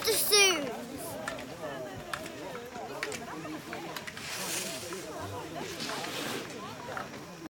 Mr. Sue.